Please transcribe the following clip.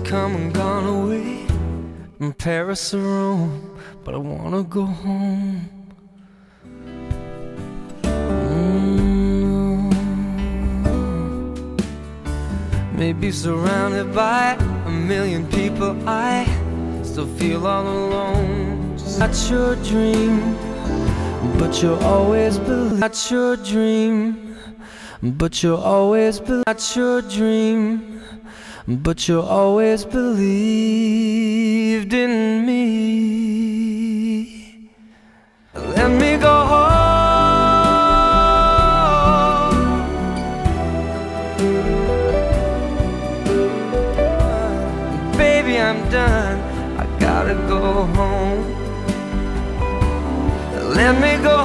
come and gone away from Paris or Rome, but I wanna go home. Mm. Maybe surrounded by a million people, I still feel all alone. Just not your dream, but you'll always believe. Not your dream, but you'll always believe. Not your dream, but you always believed in me. Let me go home. Baby, I'm done. I gotta go home. Let me go